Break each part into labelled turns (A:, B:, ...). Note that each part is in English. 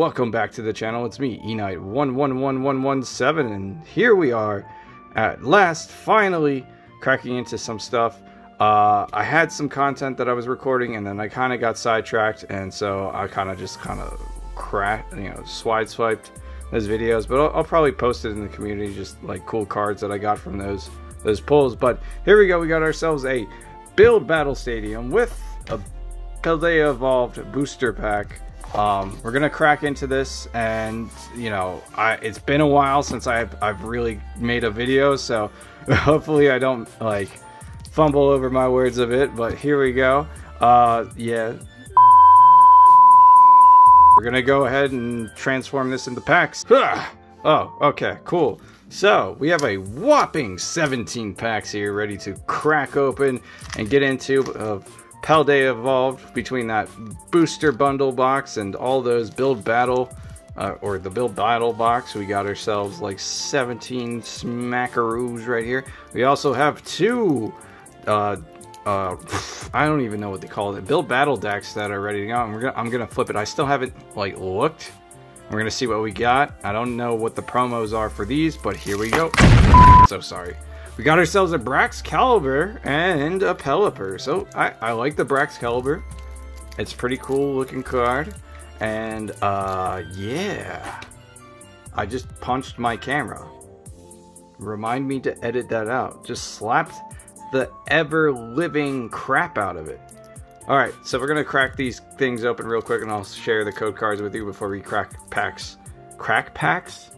A: Welcome back to the channel. It's me, Enite111117, and here we are at last, finally cracking into some stuff. Uh, I had some content that I was recording, and then I kind of got sidetracked, and so I kind of just kind of cracked, you know, swide swiped those videos. But I'll, I'll probably post it in the community, just like cool cards that I got from those those pulls. But here we go. We got ourselves a build battle stadium with a Paldea Evolved booster pack. Um, we're gonna crack into this, and you know, I it's been a while since I've I've really made a video, so hopefully I don't like fumble over my words a bit. But here we go. Uh, yeah, we're gonna go ahead and transform this into packs. Oh, okay, cool. So we have a whopping 17 packs here, ready to crack open and get into. Uh, Paldea evolved between that booster bundle box and all those build battle uh, or the build battle box. We got ourselves like 17 smackaroos right here. We also have two, uh, uh, I don't even know what they call it, build battle decks that are ready to go. We're gonna, I'm gonna flip it. I still haven't like looked. We're gonna see what we got. I don't know what the promos are for these, but here we go. So sorry. We got ourselves a Braxcalibur and a Pelipper. So I, I like the Braxcalibur. It's pretty cool looking card. And uh, yeah. I just punched my camera. Remind me to edit that out. Just slapped the ever living crap out of it. Alright, so we're going to crack these things open real quick and I'll share the code cards with you before we crack packs. Crack packs?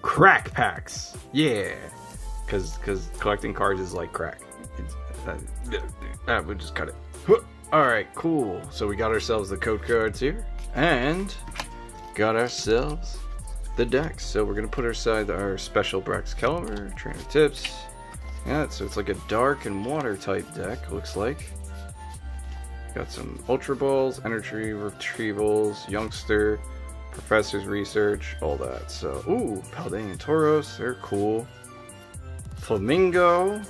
A: Crack packs! Yeah! Because because collecting cards is like crack. Uh, uh, we'll just cut it. All right, cool. So we got ourselves the code cards here, and got ourselves the decks. So we're gonna put aside our special Brax Braxcalibur, Trainer Tips. Yeah, so it's like a dark and water type deck. Looks like. Got some Ultra Balls, Energy Retrievals, Youngster, Professor's Research, all that. So, ooh, Paldean Tauros, they're cool. Flamigo,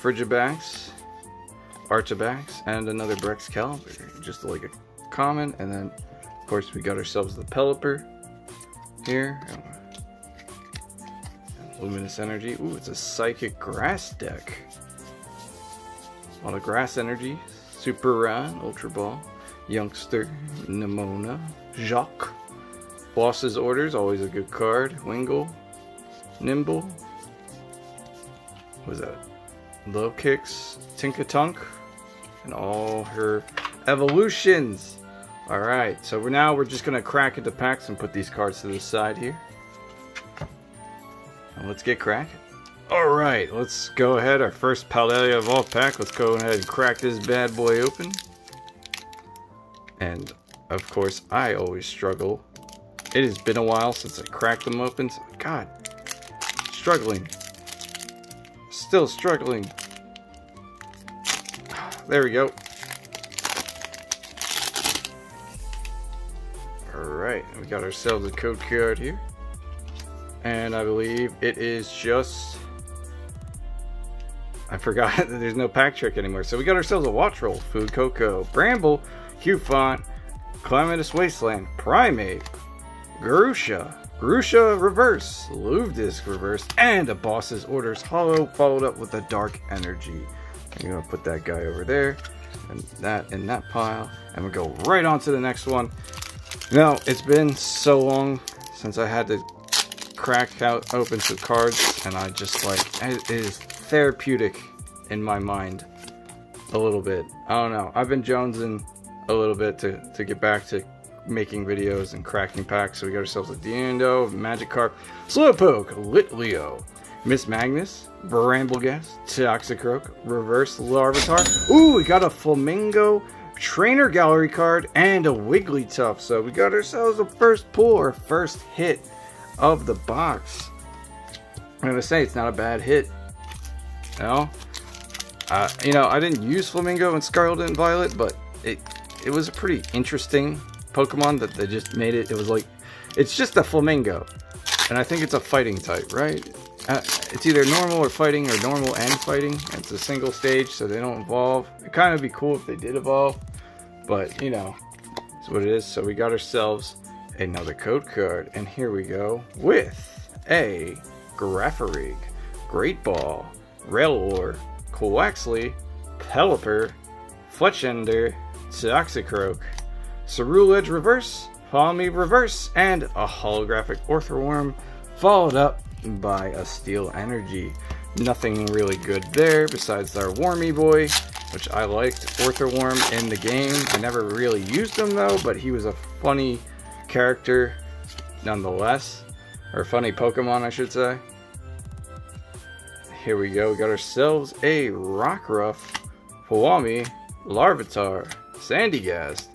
A: Frigibax, Arctibax, and another Braxcalibur. Just like a common, and then of course we got ourselves the Pelipper here. Luminous Energy. Ooh, it's a Psychic Grass deck. A lot of Grass Energy. Super Rod, Ultra Ball, Youngster, Nemona, Jacq. Boss's Orders, always a good card. Wingull, Nymble, was that Lokix, Tinkatink, and all her evolutions. All right, so we're now we're just gonna crack into packs and put these cards to the side here. And let's get cracking. All right, let's go ahead. Our first Paldea Evolved pack. Let's go ahead and crack this bad boy open. And of course, I always struggle. It has been a while since I cracked them open. So, God, struggling still struggling. There we go. Alright, we got ourselves a code card here. And I believe it is just... I forgot that there's no pack trick anymore. So we got ourselves a watch roll, Food Fuecoco, Bramble, Cufant, Calamitous Wasteland, Primeape, Grusha, Grusha reverse, Luvdisc reverse, and a boss's orders holo followed up with a dark energy. I'm gonna put that guy over there and that in that pile and we'll go right on to the next one. Now it's been so long since I had to crack out open some cards and I just like it is therapeutic in my mind a little bit. I don't know. I've been jonesing a little bit to, to get back to making videos and cracking packs. So we got ourselves a Diendo, Magikarp, Slowpoke, Litleo, Mismagius, Brambleghast, Toxicroak, Reverse Larvitar. Ooh, we got a Flamigo Trainer Gallery card and a Wigglytuff. So we got ourselves a first pull or first hit of the box. I'm gonna say it's not a bad hit. You know, uh, you know, I didn't use Flamigo and Scarlet and Violet, but it it was a pretty interesting Pokemon that they just made it. It was like, it's just a flamingo. And I think it's a fighting type, right? Uh, it's either normal or fighting or normal and fighting. It's a single stage, so they don't evolve. It'd kind of be cool if they did evolve. But, you know, it's what it is. So we got ourselves another code card. And here we go with a Girafarig, Great Ball, Rellor, Quaxly, Pelipper, Fletchinder, Toxicroak, Ceruledge Reverse, Palmy Reverse, and a holographic Orthworm, followed up by a Steel Energy. Nothing really good there besides our Wormy Boy, which I liked. Orthworm in the game. I never really used him though, but he was a funny character nonetheless. Or funny Pokemon, I should say. Here we go. We got ourselves a Rockruff, Pawmi, Larvitar, Sandygast,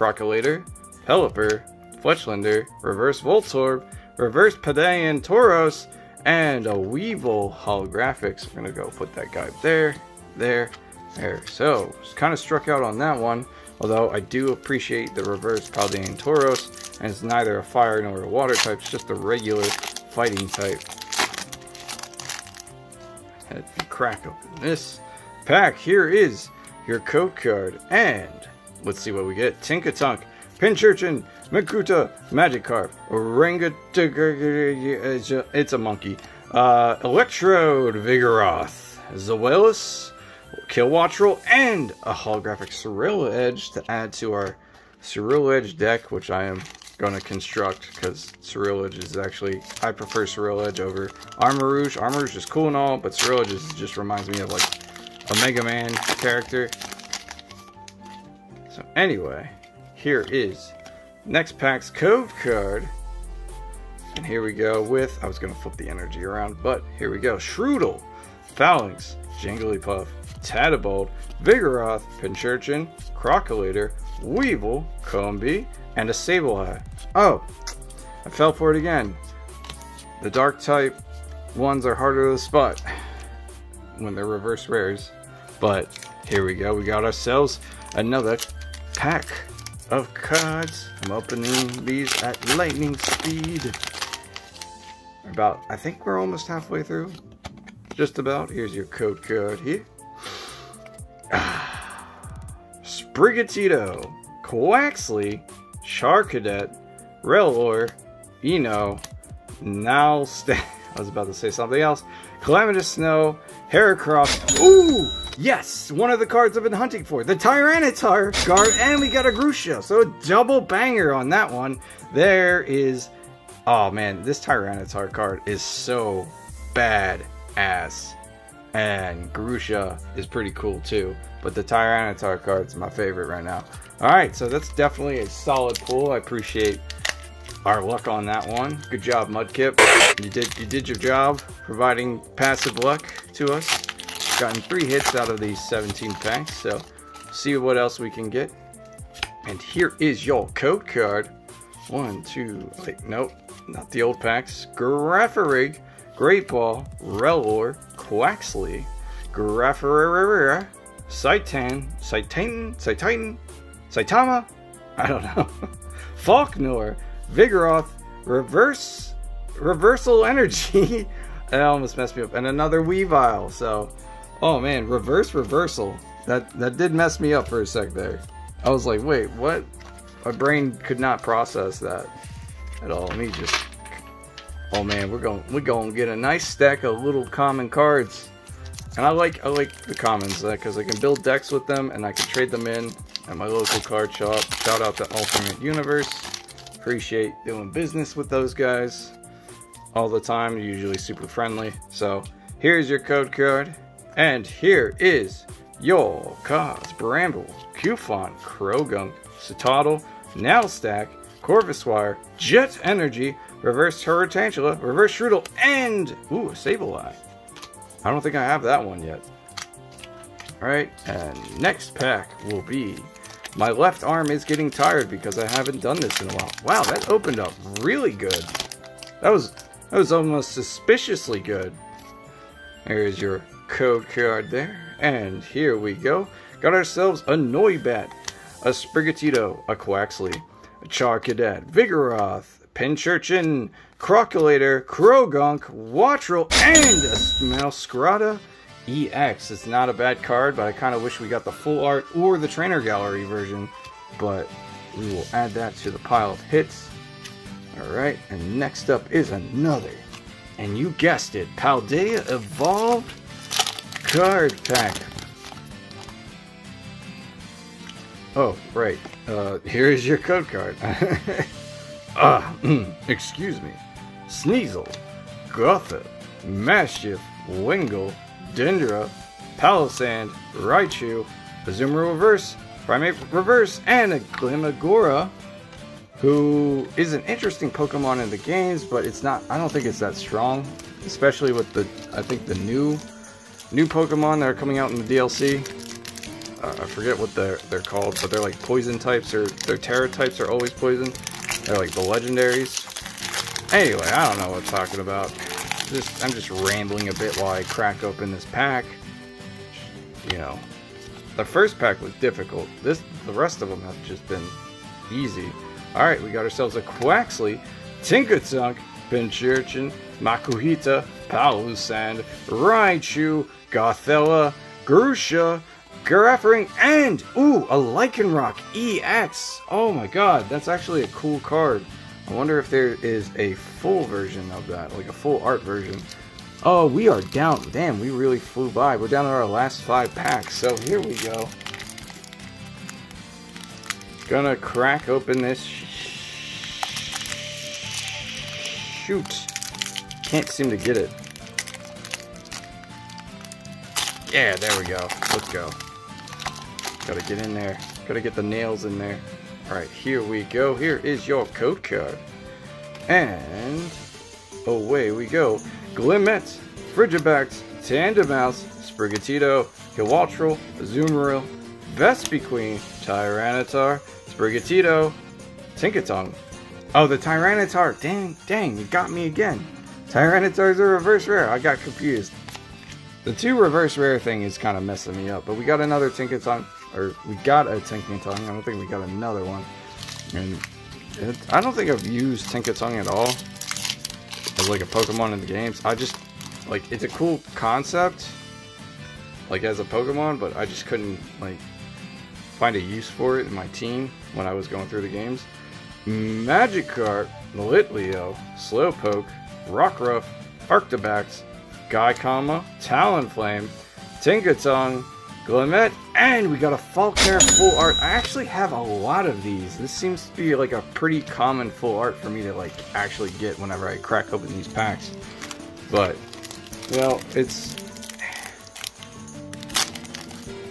A: Crocalor, Pelipper, Fletchinder, Reverse Voltorb, Reverse Paldean Tauros, and a Weavile holographics. We're gonna go put that guy there, there, there. So, kind of struck out on that one. Although I do appreciate the reverse Paldean Tauros, and it's neither a fire nor a water type, it's just a regular fighting type. Crack open this pack. Here is your code card, and let's see what we get. Tinkatonk, Pinchurchin, Makuhita, Magikarp, Orangutan, it's a monkey, uh, Electrode, Vigoroth, Zoelis, Kilowattrel, and a holographic Ceruledge to add to our Ceruledge deck, which I am going to construct because Ceruledge is actually, I prefer Ceruledge over Armarouge. Armarouge is cool and all, but Ceruledge is, just reminds me of like a Mega Man character. Anyway, here is next pack's code card. And here we go with, I was going to flip the energy around, but here we go. Shroodle, Phalanx, Jigglypuff, Tadbulb, Vigoroth, Pinchurchin, Crocalor, Weavile, Combee, and a Sableye. Oh, I fell for it again. The dark type ones are harder to spot when they're reverse rares. But here we go. We got ourselves another pack of cards. I'm opening these at lightning speed. About, I think we're almost halfway through. Just about. Here's your code card here. Ah. Sprigatito, Quaxly, Charcadet, Rellor, Eno, now I was about to say something else. Calamitous Snow, Heracross. Ooh! Yes! One of the cards I've been hunting for. The Tyranitar card, and we got a Grusha. So a double banger on that one. There is... Oh man, this Tyranitar card is so bad ass. And Grusha is pretty cool too. But the Tyranitar card is my favorite right now. Alright, so that's definitely a solid pull. I appreciate our luck on that one. Good job, Mudkip. You did you did your job providing passive luck to us. Gotten three hits out of these 17 packs, so see what else we can get. And here is your code card. One, two, wait, nope, not the old packs. Girafarig, Great Ball, Rellor, Quaxly, Girafarig, Saitan, Saitan, Saitan, Saitama, I don't know, Falkner, Vigoroth, Reverse, Reversal Energy, that almost messed me up, and another Weavile, so, oh man, Reverse Reversal, that, that did mess me up for a sec there. I was like, wait, what? My brain could not process that at all. Let me just, oh man, we're going, we're going to get a nice stack of little common cards. And I like I like the commons because uh, I can build decks with them and I can trade them in at my local card shop. Shout out to Alternate Universe. Appreciate doing business with those guys all the time. Usually super friendly. So here's your code card. And here is your cards. Bramble, Cufant, Croagunk, Citadel, Naclstack, Corvisquire, Jet Energy, Reverse Tarountula, Reverse Shroodle, and, ooh, Sableye. I don't think I have that one yet. Alright, and next pack will be... My left arm is getting tired because I haven't done this in a while. Wow, that opened up really good. That was that was almost suspiciously good. Here's your code card there. And here we go. Got ourselves a Noibat, a Sprigatito, a Quaxly, a Charcadet, Vigoroth, Pinchurchin, Crocalor, Croagunk, Wattrel, and a Meowscarada EX. It's not a bad card, but I kind of wish we got the full art or the trainer gallery version. But We will add that to the pile of hits. Alright, and next up is another. And you guessed it, Paldea Evolved Card Pack. Oh, right. Uh, here is your code card. ah, excuse me. Sneasel, Gotha, Maschiff, Wingull, Dendra, Palossand, Raichu, Azumarill Reverse, Primeape Reverse, and a Glimmora, who is an interesting Pokemon in the games, but it's not, I don't think it's that strong, especially with the, I think the new, new Pokemon that are coming out in the DLC. Uh, I forget what they're, they're called, but they're like poison types, or their Tera types are always poison. They're like the legendaries. Anyway, I don't know what I'm talking about. Just I'm just rambling a bit while I crack open this pack. You know, the first pack was difficult. This the rest of them have just been easy. All right, we got ourselves a Quaxly, Tinkatunk, Pinchurchin, Makuhita, Palossand, Raichu, Gothella, Grusha, Girafarig, and, ooh, a Lycanroc EX. Oh my god, that's actually a cool card. I wonder if there is a full version of that, like a full art version. Oh, we are down. Damn, we really flew by. We're down to our last five packs, so here we go. Gonna crack open this shoot. Can't seem to get it. Yeah, there we go. Let's go. Gotta get in there. Gotta get the nails in there. Alright, here we go. Here is your code card. And away we go. Glimmet, Frigibax, Tandemaus, Sprigatito, Kilowattrel, Azumarill, Vespiquen, Tyranitar, Sprigatito, Tinkaton. Oh, the Tyranitar. Dang, dang, you got me again. Tyranitar's a reverse rare. I got confused. The two reverse rare thing is kind of messing me up, but we got another Tinkaton or we got a Tinkaton. I don't think we got another one. And it, I don't think I've used Tinkaton at all as like a Pokemon in the games. I just like it's a cool concept, like as a Pokemon, but I just couldn't like find a use for it in my team when I was going through the games. Magikarp, Litleo, Slowpoke, Rockruff, Arctibax, Gaikama, Talonflame, Tinkaton, Glimmet, and we got a Falkner full art. I actually have a lot of these. This seems to be like a pretty common full art for me to like actually get whenever I crack open these packs. But, well, it's...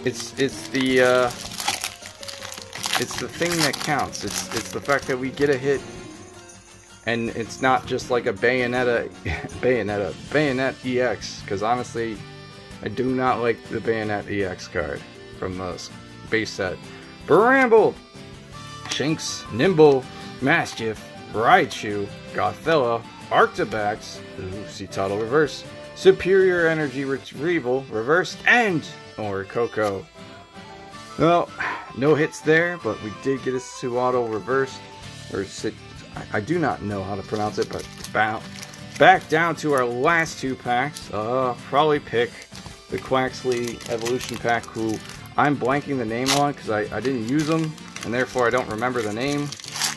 A: It's, it's the, uh, it's the thing that counts. It's, it's the fact that we get a hit and it's not just like a Bayonetta, Bayonetta, Bayonet EX, because honestly, I do not like the Bayonet EX card from uh, the base set. Bramble, Shinx, Nymble, Maschiff, Raichu, Gothella, Arctibax, ooh, Citadel Reverse, Superior Energy Retrieval, Reversed, and Oricoco. Well, no hits there, but we did get a Suado reverse, or I, I do not know how to pronounce it, but back, back down to our last two packs. Uh, probably pick the Quaxly Evolution Pack, who I'm blanking the name on because I, I didn't use them, and therefore I don't remember the name.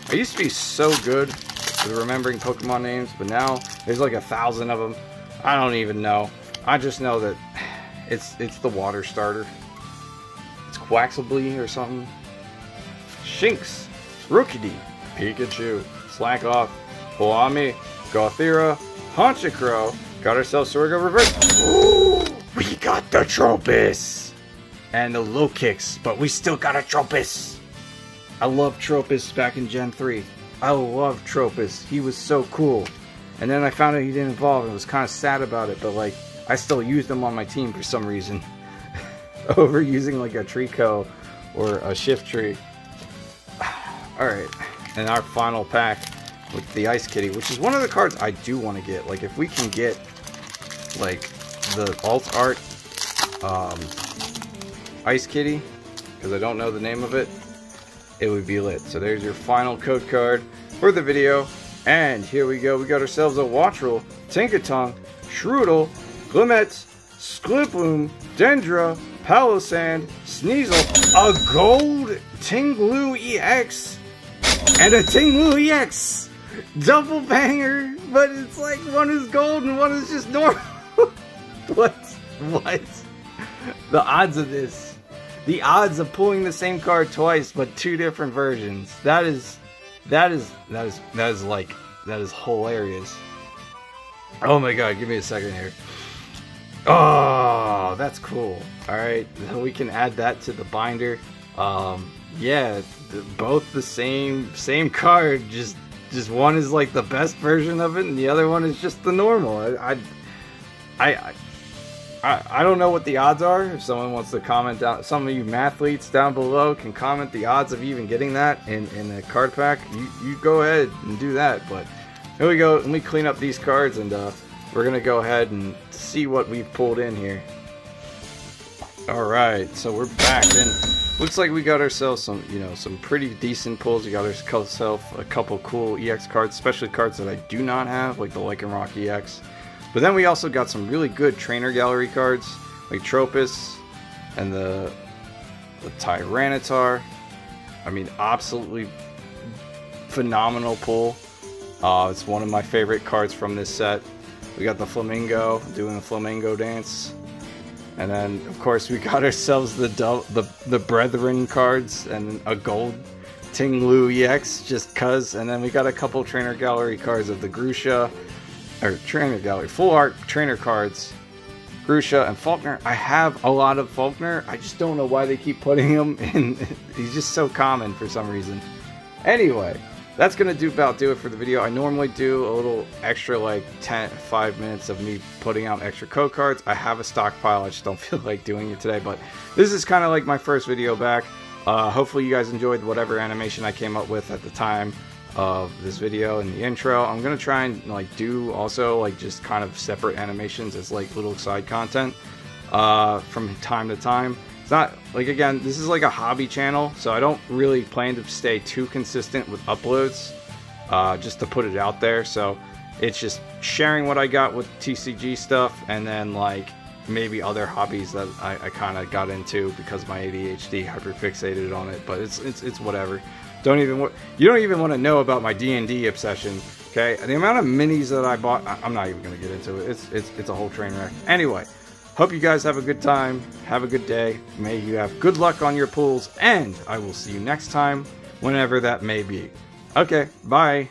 A: I used to be so good with remembering Pokemon names, but now there's like a thousand of them. I don't even know. I just know that it's it's the water starter. It's Quaxably or something. Shinx, Rookidee, Pikachu, Slack Off, Pawmi, Gothira, Honchkrow. Got ourselves Sorgo Reverse. Ooh! We got the Tropius! And the Lokix, but we still got a Tropius! I love Tropius back in Gen 3. I love Tropius. He was so cool. And then I found out he didn't evolve and was kind of sad about it, but like, I still used him on my team for some reason. Over using like a Treecko or a Shiftry. Alright, and our final pack with the Ice Kitty, which is one of the cards I do want to get. Like, if we can get, like, the alt art um, Ice Kitty, because I don't know the name of it, it would be lit. So there's your final code card for the video. And here we go. We got ourselves a Wattrel, Tinkaton, Shroodle, Glimmet, Skiploom, Dendra, Palossand, Sneasel, a gold Ting-Lu EX, And a Ting Lu EX! Double banger, but it's like one is gold and one is just normal. what? What? The odds of this. The odds of pulling the same card twice, but two different versions. That is, that is, that is, that is like, that is hilarious. Oh my god, give me a second here. Oh, that's cool. Alright, then we can add that to the binder. Um, yeah, both the same same card, just just one is like the best version of it, and the other one is just the normal. I, I, I, I, I don't know what the odds are. If someone wants to comment down, some of you mathletes down below can comment the odds of even getting that in in a card pack. You you go ahead and do that. But here we go. Let me clean up these cards and. uh we're gonna go ahead and see what we've pulled in here. Alright, so we're back and looks like we got ourselves some, you know, some pretty decent pulls. We got ourselves a couple cool EX cards, especially cards that I do not have, like the Lycanroc EX. But then we also got some really good trainer gallery cards, like Tropius and the, the Tyranitar. I mean, absolutely phenomenal pull. Uh, it's one of my favorite cards from this set. We got the flamingo doing the flamingo dance. And then, of course, we got ourselves the the the Brethren cards and a gold Ting Lu EX just cuz. And then we got a couple trainer gallery cards of the Grusha, or trainer gallery, full art trainer cards. Grusha and Falkner. I have a lot of Falkner. I just don't know why they keep putting him in. He's just so common for some reason. Anyway, that's gonna do about do it for the video. I normally do a little extra like 10, 5 minutes of me putting out extra code cards. I have a stockpile, I just don't feel like doing it today, but this is kind of like my first video back. Uh, hopefully you guys enjoyed whatever animation I came up with at the time of this video and the intro. I'm gonna try and like do also like just kind of separate animations as like little side content uh, from time to time. It's not, like again, this is like a hobby channel, so I don't really plan to stay too consistent with uploads, uh, just to put it out there. So it's just sharing what I got with TCG stuff, and then like maybe other hobbies that I, I kind of got into because my ADHD hyperfixated on it. But it's it's it's whatever. Don't even you don't even want to know about my D and D obsession. Okay, the amount of minis that I bought, I'm not even gonna get into it. It's it's it's a whole train wreck. Anyway. Hope you guys have a good time. Have a good day. May you have good luck on your pools, and I will see you next time, whenever that may be. Okay, bye.